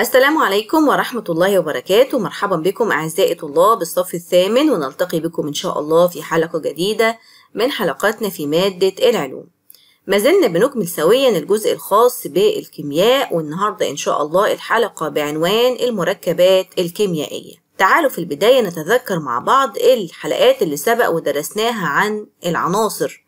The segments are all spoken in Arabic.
السلام عليكم ورحمة الله وبركاته. مرحبا بكم أعزائي طلاب الصف الثامن ونلتقي بكم إن شاء الله في حلقة جديدة من حلقاتنا في مادة العلوم. ما زلنا بنكمل سويا الجزء الخاص بالكيمياء والنهاردة إن شاء الله الحلقة بعنوان المركبات الكيميائية. تعالوا في البداية نتذكر مع بعض الحلقات اللي سبق ودرسناها عن العناصر.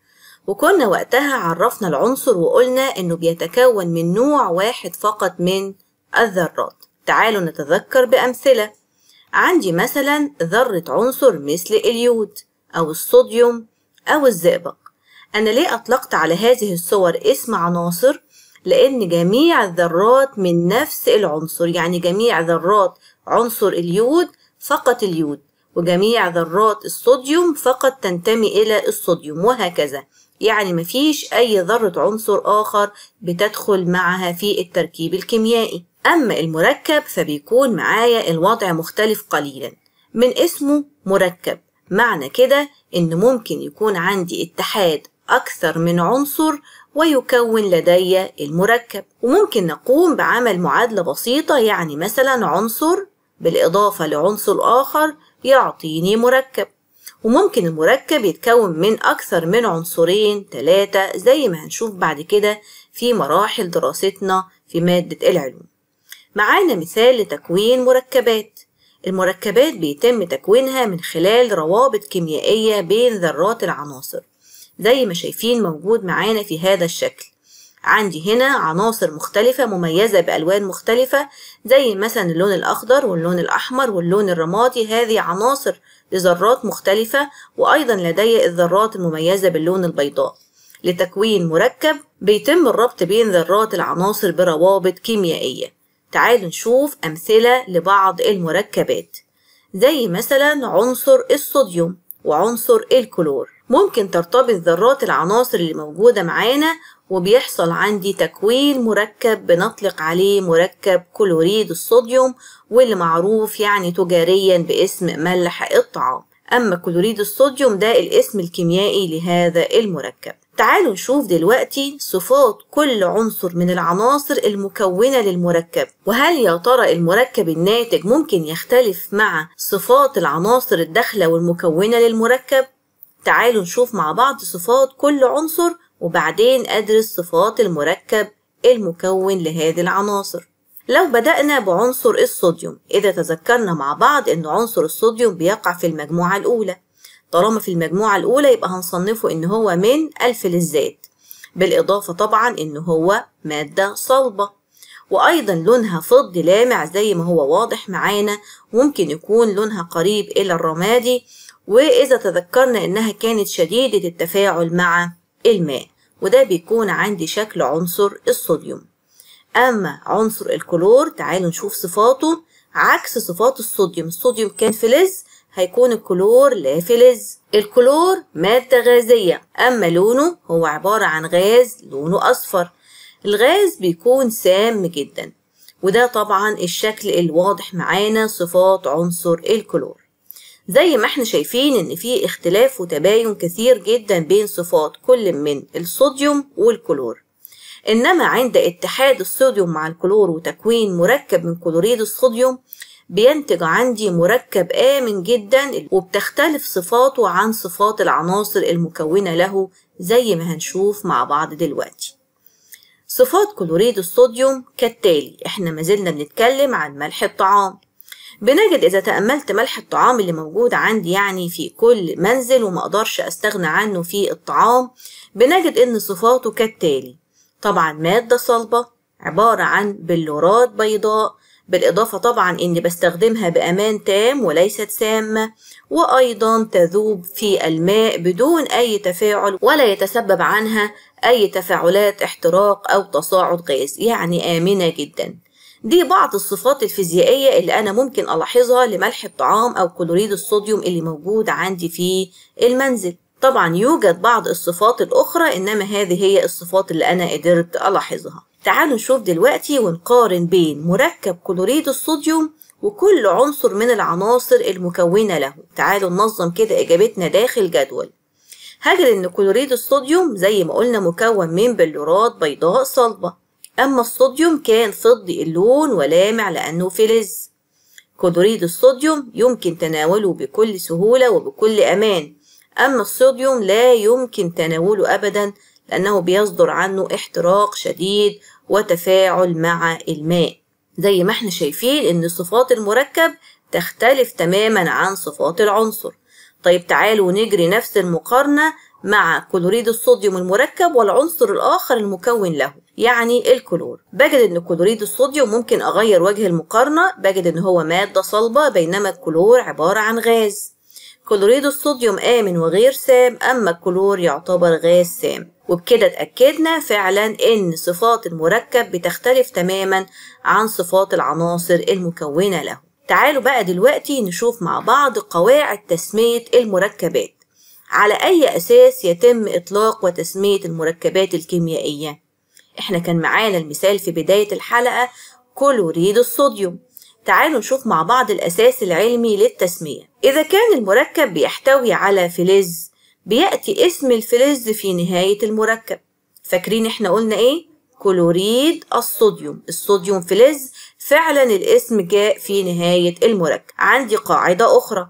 وكنا وقتها عرفنا العنصر وقلنا إنه بيتكون من نوع واحد فقط من الذرات. تعالوا نتذكر بأمثلة. عندي مثلا ذرة عنصر مثل اليود أو الصوديوم أو الزئبق. أنا ليه أطلقت على هذه الصور اسم عناصر؟ لأن جميع الذرات من نفس العنصر يعني جميع ذرات عنصر اليود فقط اليود وجميع ذرات الصوديوم فقط تنتمي إلى الصوديوم وهكذا. يعني مفيش أي ذرة عنصر آخر بتدخل معها في التركيب الكيميائي. أما المركب فبيكون معايا الوضع مختلف قليلا. من اسمه مركب معنى كده إن ممكن يكون عندي اتحاد أكثر من عنصر ويكون لدي المركب. وممكن نقوم بعمل معادلة بسيطة يعني مثلا عنصر بالإضافة لعنصر آخر يعطيني مركب. وممكن المركب يتكون من أكثر من عنصرين ثلاثة زي ما هنشوف بعد كده في مراحل دراستنا في مادة العلوم. معانا مثال لتكوين مركبات. المركبات بيتم تكوينها من خلال روابط كيميائية بين ذرات العناصر زي ما شايفين موجود معانا في هذا الشكل. عندي هنا عناصر مختلفة مميزة بألوان مختلفة زي مثلا اللون الأخضر واللون الأحمر واللون الرمادي. هذه عناصر لذرات مختلفة وأيضا لدي الذرات المميزة باللون البيضاء. لتكوين مركب بيتم الربط بين ذرات العناصر بروابط كيميائية. تعالوا نشوف أمثلة لبعض المركبات زي مثلا عنصر الصوديوم وعنصر الكلور. ممكن ترتبط ذرات العناصر اللي موجودة معانا وبيحصل عندي تكوين مركب بنطلق عليه مركب كلوريد الصوديوم واللي معروف يعني تجاريا باسم ملح الطعام. أما كلوريد الصوديوم ده الاسم الكيميائي لهذا المركب. تعالوا نشوف دلوقتي صفات كل عنصر من العناصر المكونة للمركب. وهل يا ترى المركب الناتج ممكن يختلف مع صفات العناصر الداخلة والمكونة للمركب؟ تعالوا نشوف مع بعض صفات كل عنصر وبعدين أدرس صفات المركب المكون لهذه العناصر. لو بدأنا بعنصر الصوديوم إذا تذكرنا مع بعض أن عنصر الصوديوم بيقع في المجموعة الأولى. طالما في المجموعة الأولى يبقى هنصنفه إن هو من الفلزات بالإضافة طبعا إن هو مادة صلبة. وأيضا لونها فضي لامع زي ما هو واضح معانا. ممكن يكون لونها قريب إلى الرمادي. وإذا تذكرنا إنها كانت شديدة التفاعل مع الماء. وده بيكون عندي شكل عنصر الصوديوم. أما عنصر الكلور تعالوا نشوف صفاته. عكس صفات الصوديوم. الصوديوم كان فلز هيكون الكلور لا فلز الكلور مادة غازية أما لونه هو عبارة عن غاز لونه أصفر. الغاز بيكون سام جدا وده طبعا الشكل الواضح معانا صفات عنصر الكلور. زي ما إحنا شايفين إن في اختلاف وتباين كثير جدا بين صفات كل من الصوديوم والكلور. إنما عند اتحاد الصوديوم مع الكلور وتكوين مركب من كلوريد الصوديوم بينتج عندي مركب آمن جدا وبتختلف صفاته عن صفات العناصر المكونة له زي ما هنشوف مع بعض دلوقتي. صفات كلوريد الصوديوم كالتالي إحنا ما زلنا بنتكلم عن ملح الطعام. بنجد إذا تأملت ملح الطعام اللي موجود عندي يعني في كل منزل وما أقدرش أستغنى عنه في الطعام بنجد إن صفاته كالتالي. طبعا مادة صلبة عبارة عن بلورات بيضاء بالإضافة طبعا إني بستخدمها بأمان تام وليست سامة وأيضا تذوب في الماء بدون أي تفاعل ولا يتسبب عنها أي تفاعلات احتراق أو تصاعد غاز يعني آمنة جدا. دي بعض الصفات الفيزيائية اللي أنا ممكن ألاحظها لملح الطعام أو كلوريد الصوديوم اللي موجود عندي في المنزل. طبعا يوجد بعض الصفات الأخرى إنما هذه هي الصفات اللي أنا قدرت ألاحظها. تعالوا نشوف دلوقتي ونقارن بين مركب كلوريد الصوديوم وكل عنصر من العناصر المكونة له. تعالوا ننظم كده إجابتنا داخل جدول. هجد إن كلوريد الصوديوم زي ما قلنا مكون من بلورات بيضاء صلبة. أما الصوديوم كان فضي اللون ولامع لأنه فلز. كلوريد الصوديوم يمكن تناوله بكل سهولة وبكل أمان. أما الصوديوم لا يمكن تناوله أبدا لأنه بيصدر عنه احتراق شديد وتفاعل مع الماء. زي ما إحنا شايفين إن صفات المركب تختلف تماما عن صفات العنصر. طيب تعالوا نجري نفس المقارنة مع كلوريد الصوديوم المركب والعنصر الآخر المكون له يعني الكلور. بجد إن كلوريد الصوديوم ممكن أغير وجه المقارنة؟ بجد إن هو مادة صلبة بينما الكلور عبارة عن غاز. كلوريد الصوديوم آمن وغير سام أما الكلور يعتبر غاز سام. وبكده اتأكدنا فعلا إن صفات المركب بتختلف تماما عن صفات العناصر المكونة له. تعالوا بقى دلوقتي نشوف مع بعض قواعد تسمية المركبات. على أي أساس يتم إطلاق وتسمية المركبات الكيميائية؟ إحنا كان معانا المثال في بداية الحلقة كلوريد الصوديوم. تعالوا نشوف مع بعض الأساس العلمي للتسمية. إذا كان المركب بيحتوي على فلز بيأتي اسم الفلز في نهاية المركب. فاكرين إحنا قلنا إيه؟ كلوريد الصوديوم. الصوديوم فلز فعلا الاسم جاء في نهاية المركب. عندي قاعدة أخرى.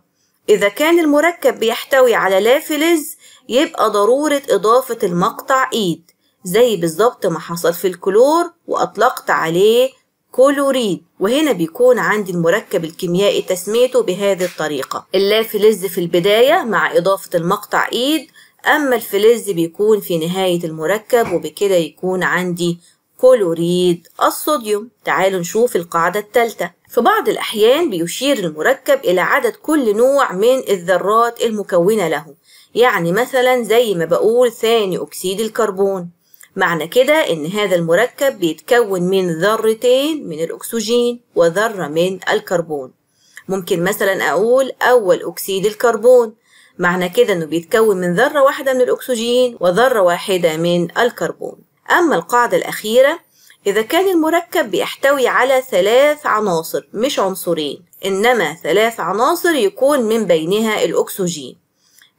إذا كان المركب بيحتوي على لا فلز يبقى ضرورة إضافة المقطع إيد زي بالظبط ما حصل في الكلور وأطلقت عليه كلوريد وهنا بيكون عندي المركب الكيميائي تسميته بهذه الطريقة. اللا فلز في البداية مع إضافة المقطع إيد أما الفلز بيكون في نهاية المركب وبكده يكون عندي كلوريد الصوديوم. تعالوا نشوف القاعدة الثالثة. في بعض الأحيان بيشير المركب إلى عدد كل نوع من الذرات المكونة له يعني مثلا زي ما بقول ثاني أكسيد الكربون. معنى كده إن هذا المركب بيتكون من ذرتين من الأكسجين وذرة من الكربون. ممكن مثلا أقول أول أكسيد الكربون. معنى كده إنه بيتكون من ذرة واحدة من الأكسجين وذرة واحدة من الكربون. أما القاعدة الأخيرة إذا كان المركب بيحتوي على ثلاث عناصر مش عنصرين إنما ثلاث عناصر يكون من بينها الأكسجين.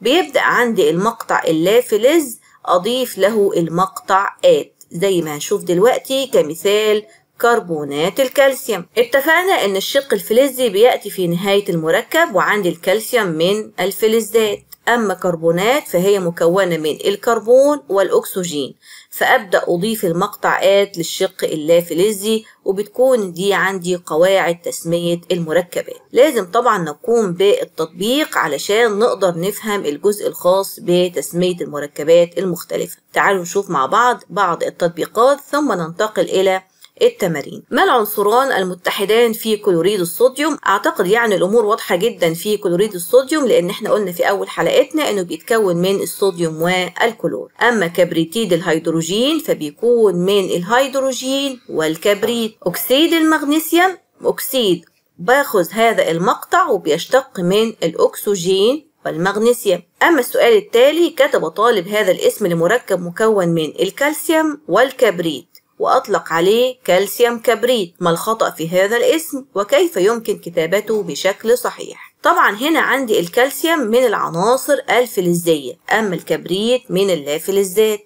بيبدأ عندي المقطع اللافلز أضيف له المقطع آت. زي ما هنشوف دلوقتي كمثال كربونات الكالسيوم. اتفقنا إن الشق الفلزي بيأتي في نهاية المركب وعندي الكالسيوم من الفلزات. أما كربونات فهي مكونة من الكربون والأكسجين فأبدأ أضيف المقطع آت للشق اللافلزي وبتكون دي عندي قواعد تسمية المركبات. لازم طبعا نقوم بالتطبيق علشان نقدر نفهم الجزء الخاص بتسمية المركبات المختلفة. تعالوا نشوف مع بعض بعض التطبيقات ثم ننتقل إلى التمارين. ما العنصران المتحدان في كلوريد الصوديوم؟ أعتقد يعني الأمور واضحة جدا في كلوريد الصوديوم لأن إحنا قلنا في أول حلقتنا إنه بيتكون من الصوديوم والكلور. أما كبريتيد الهيدروجين فبيكون من الهيدروجين والكبريت. أكسيد المغنيسيوم أكسيد باخذ هذا المقطع وبيشتق من الأكسجين والمغنيسيوم. أما السؤال التالي كتب طالب هذا الاسم لمركب مكون من الكالسيوم والكبريت. وأطلق عليه كالسيوم كبريت. ما الخطأ في هذا الاسم؟ وكيف يمكن كتابته بشكل صحيح؟ طبعا هنا عندي الكالسيوم من العناصر الفلزية أما الكبريت من اللافلزات.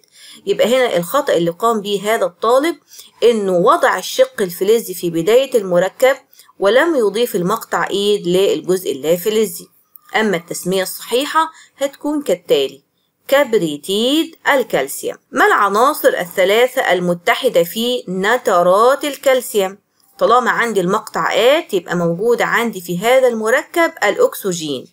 يبقى هنا الخطأ اللي قام به هذا الطالب إنه وضع الشق الفلزي في بداية المركب ولم يضيف المقطع إيد للجزء اللافلزي. أما التسمية الصحيحة هتكون كالتالي. كبريتيد الكالسيوم. ما العناصر الثلاثة المتحدة في نترات الكالسيوم؟ طالما عندي المقطع آت يبقى موجود عندي في هذا المركب الأكسجين.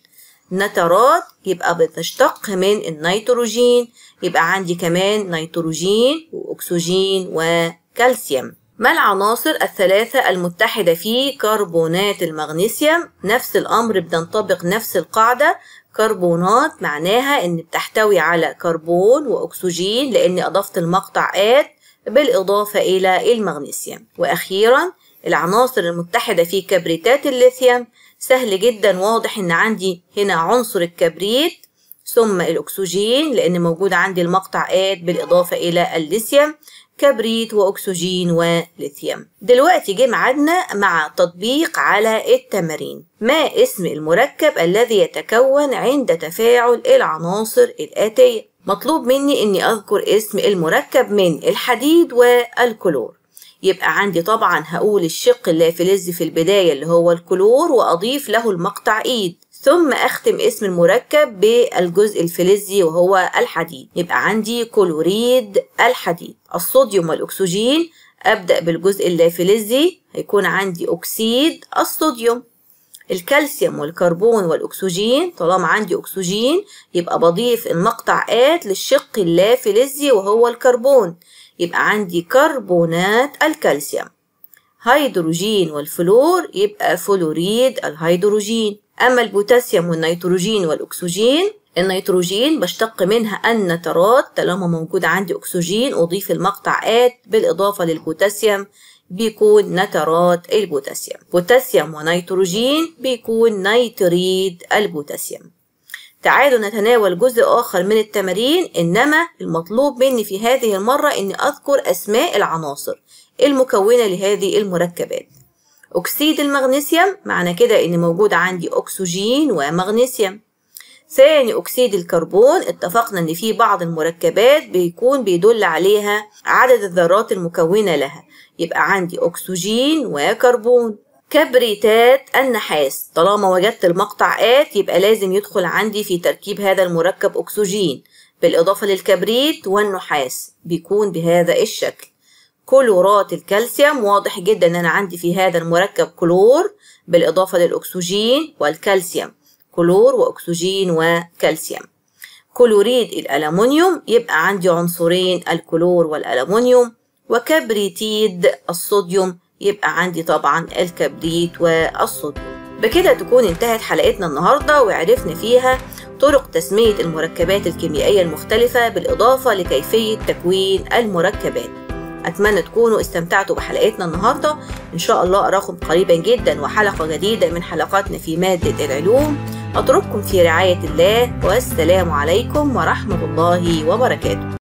نترات يبقى بتشتق من النيتروجين يبقى عندي كمان نيتروجين وأكسجين وكالسيوم. ما العناصر الثلاثة المتحدة في كربونات المغنيسيوم؟ نفس الأمر بتنطبق نفس القاعدة. كربونات معناها إن بتحتوي على كربون وأكسجين لأني أضفت المقطع آت بالإضافة إلى المغنيسيوم. وأخيرا العناصر المتحدة في كبريتات الليثيوم. سهل جدا واضح إن عندي هنا عنصر الكبريت ثم الأكسجين لأن موجود عندي المقطع آت بالإضافة إلى الليثيوم. كبريت وأكسجين وليثيوم. دلوقتي جه ميعادنا مع تطبيق على التمارين ما اسم المركب الذي يتكون عند تفاعل العناصر الآتية؟ مطلوب مني أني أذكر اسم المركب من الحديد والكلور. يبقى عندي طبعا هقول الشق اللافلزي في البداية اللي هو الكلور وأضيف له المقطع إيد. ثم أختم اسم المركب بالجزء الفلزي وهو الحديد. يبقى عندي كلوريد الحديد. الصوديوم والأكسجين. أبدأ بالجزء اللافلزي هيكون عندي أكسيد الصوديوم. الكالسيوم والكربون والأكسجين. طالما عندي أكسجين يبقى بضيف المقطع آت للشق اللافلزي وهو الكربون. يبقى عندي كربونات الكالسيوم. هيدروجين والفلور. يبقى فلوريد الهيدروجين. أما البوتاسيوم والنيتروجين والأكسجين النيتروجين بشتق منها النترات طالما موجود عندي أكسجين أضيف المقطع آت بالإضافة للبوتاسيوم بيكون نترات البوتاسيوم. بوتاسيوم ونيتروجين بيكون نيتريد البوتاسيوم. تعالوا نتناول جزء آخر من التمارين إنما المطلوب مني في هذه المرة إني أذكر أسماء العناصر المكونة لهذه المركبات. أكسيد المغنيسيوم معنى كده إن موجود عندي أكسجين ومغنيسيوم. ثاني أكسيد الكربون اتفقنا إن في بعض المركبات بيكون بيدل عليها عدد الذرات المكونة لها. يبقى عندي أكسجين وكربون. كبريتات النحاس طالما وجدت المقطع آت يبقى لازم يدخل عندي في تركيب هذا المركب أكسجين. بالإضافة للكبريت والنحاس بيكون بهذا الشكل. كلورات الكالسيوم. واضح جدا إن أنا عندي في هذا المركب كلور بالإضافة للأكسجين والكالسيوم. كلور وأكسجين وكالسيوم. كلوريد الالومنيوم يبقى عندي عنصرين الكلور والالومنيوم وكبريتيد الصوديوم يبقى عندي طبعا الكبريت والصوديوم. بكده تكون انتهت حلقتنا النهارده وعرفنا فيها طرق تسمية المركبات الكيميائية المختلفة بالإضافة لكيفية تكوين المركبات. أتمنى تكونوا استمتعتوا بحلقتنا النهاردة. إن شاء الله أراكم قريبا جدا وحلقة جديدة من حلقاتنا في مادة العلوم. أترككم في رعاية الله والسلام عليكم ورحمة الله وبركاته.